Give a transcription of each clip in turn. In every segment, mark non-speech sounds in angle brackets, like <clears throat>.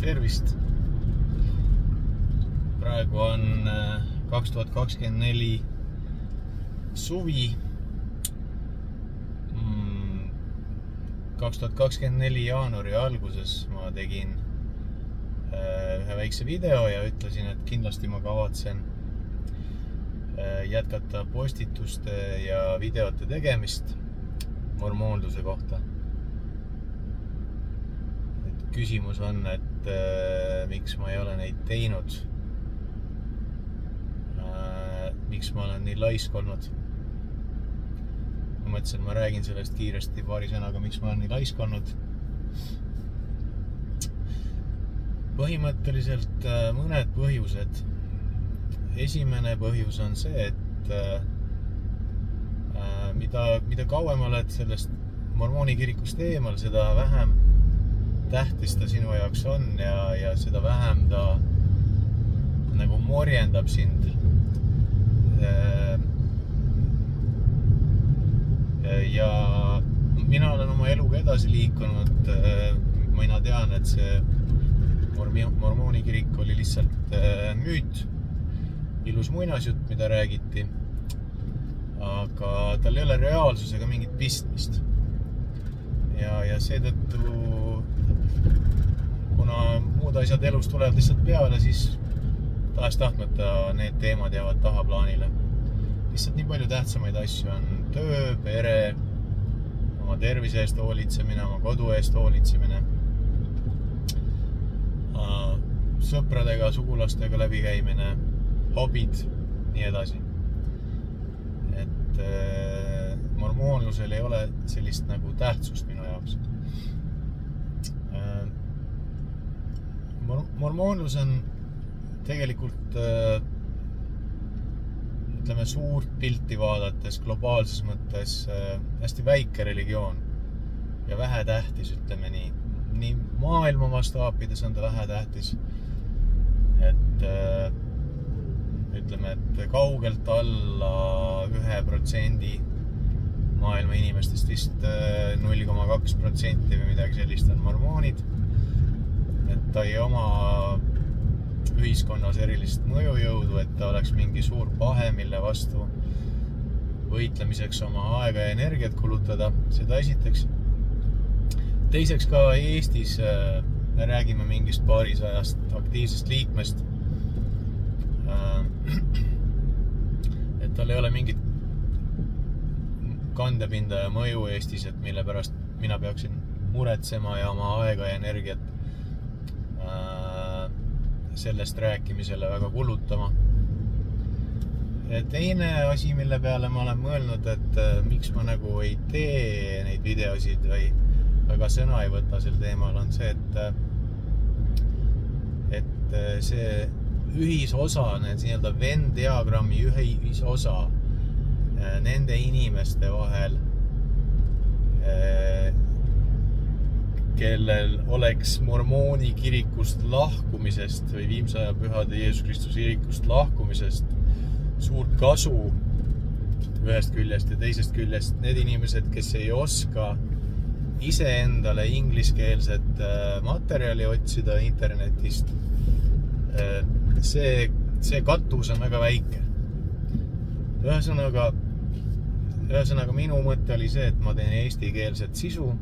tervist. praegu on äh, kaks tuhat kakskümmend neli suvi. Mm, kaks tuhat kakskümmend neli jaanuari alguses ma tegin äh, ühe väikse video ja ütlesin, et kindlasti ma kavatsen äh, jätkata postituste ja videote tegemist mormoonluse kohta küsimus on, et äh, miks ma ei ole neid teinud äh,. miks ma olen nii laisk olnud. ma mõtlesin, ma räägin sellest kiiresti paari sõnaga, miks ma olen nii laisk olnud. põhimõtteliselt äh, mõned põhjused. esimene põhjus on see, et äh, äh mida, mida kauem oled sellest mormooni kirikust eemal, seda vähem tähtis ta sinu jaoks on ja, ja seda vähem ta nagu morjendab sind. Äh, ja mina olen oma eluga edasi liikunud. Äh, mina tean, et see mormooni kirik oli lihtsalt äh, müüt, ilus muinasjutt, mida räägiti. aga tal ei ole reaalsusega mingit pistmist. ja, ja seetõttu kuna muud asjad elus tulevad lihtsalt peale, siis tahes-tahtmata need teemad jäävad tahaplaanile. lihtsalt nii palju tähtsamaid asju on töö, pere, oma tervise eest hoolitsemine, oma kodu eest hoolitsemine. sõpradega, sugulastega läbikäimine, hobid, nii edasi. et äh, mormoonlusel ei ole sellist nagu tähtsust minu jaoks mormoonlus on tegelikult äh, ütleme suurt pilti vaadates globaalses mõttes äh, hästi väike religioon ja vähetähtis, ütleme nii. nii maailma mastaapides on ta vähetähtis. et äh, ütleme, et kaugelt alla ühe protsendi maailma inimestest vist null koma kaks protsenti või midagi sellist on mormoonid et ta ei oma ühiskonnas erilist mõjujõudu, et ta oleks mingi suur pahe, mille vastu võitlemiseks oma aega ja energiat kulutada, seda esiteks. teiseks ka Eestis äh, me räägime mingist paarisajast aktiivsest liikmest. Äh, <clears throat> et tal ei ole mingit kandepinda ja mõju Eestis, et mille pärast mina peaksin muretsema ja oma aega ja energiat Äh, sellest rääkimisele väga kulutama. teine asi, mille peale ma olen mõelnud, et äh, miks ma nagu ei tee neid videosid või väga sõna ei võta sel teemal, on see, et äh, et see ühisosa, need nii-öelda Venn diagrammi ühisosa nende inimeste vahel kellel oleks mormooni kirikust lahkumisest või viimsaja pühade Jeesus Kristuse kirikust lahkumisest suurt kasu ühest küljest ja teisest küljest need inimesed, kes ei oska iseendale ingliskeelset äh, materjali otsida internetist. Äh, see, see katus on väga väike. ühesõnaga, ühesõnaga minu mõte oli see, et ma teen eestikeelset sisu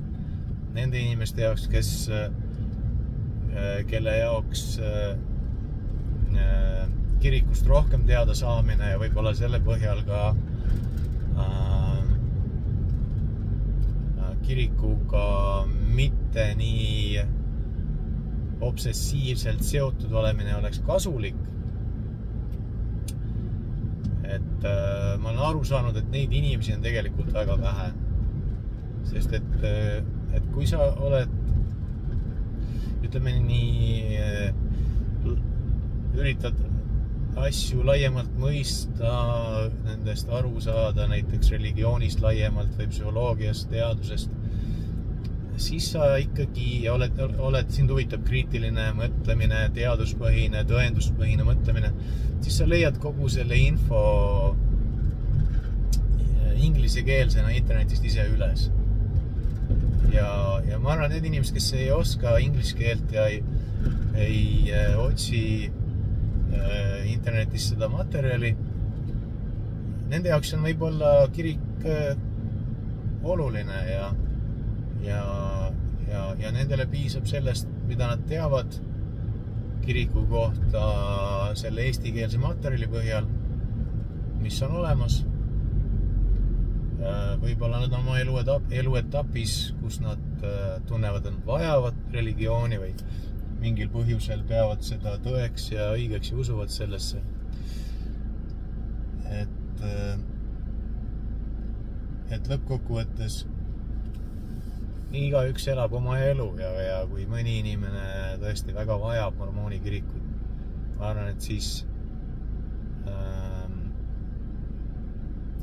nende inimeste jaoks, kes, äh, kelle jaoks äh, äh, kirikust rohkem teada saamine ja võib-olla selle põhjal ka kirikuga mitte nii obsessiivselt seotud olemine oleks kasulik. et äh, ma olen aru saanud, et neid inimesi on tegelikult väga vähe. Sest et äh, et kui sa oled, ütleme nii, äh, üritad asju laiemalt mõista, nendest aru saada, näiteks religioonist laiemalt või psühholoogiast, teadusest, siis sa ikkagi oled, oled, sind huvitab kriitiline mõtlemine, teaduspõhine, tõenduspõhine mõtlemine, siis sa leiad kogu selle info inglisekeelsena internetist ise üles ja, ja ma arvan, need inimesed, kes ei oska inglise keelt ja ei, ei äh, otsi äh, internetis seda materjali, nende jaoks on võib-olla kirik äh, oluline ja, ja, ja, ja nendele piisab sellest, mida nad teavad kiriku kohta selle eestikeelse materjali põhjal, mis on olemas võib-olla nad oma eluetap, eluetapis, kus nad äh, tunnevad, et nad vajavad religiooni või mingil põhjusel peavad seda tõeks ja õigeks ja usuvad sellesse. et, äh, et lõppkokkuvõttes igaüks elab oma elu ja, ja kui mõni inimene tõesti väga vajab mormooni kirikut, ma arvan, et siis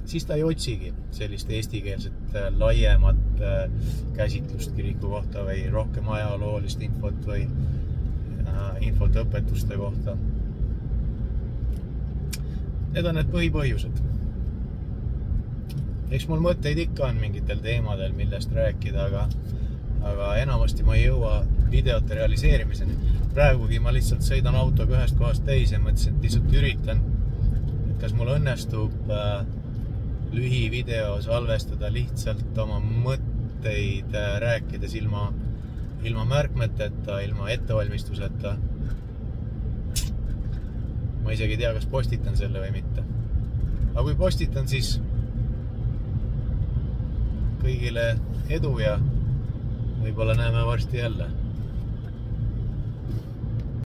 siis ta ei otsigi sellist eestikeelset äh, laiemat äh, käsitlust kiriku kohta või rohkem ajaloolist infot või äh, infot õpetuste kohta. Need on need põhipõhjused. eks mul mõtteid ikka on mingitel teemadel, millest rääkida, aga, aga enamasti ma ei jõua videote realiseerimiseni. praegugi ma lihtsalt sõidan autoga ühest kohast teise, mõtlesin, et lihtsalt üritan, et kas mul õnnestub äh, lühivideo salvestada lihtsalt oma mõtteid äh, rääkides ilma, ilma märkmeteta, ilma ettevalmistuseta. ma isegi ei tea, kas postitan selle või mitte. aga kui postitan, siis kõigile edu ja võib-olla näeme varsti jälle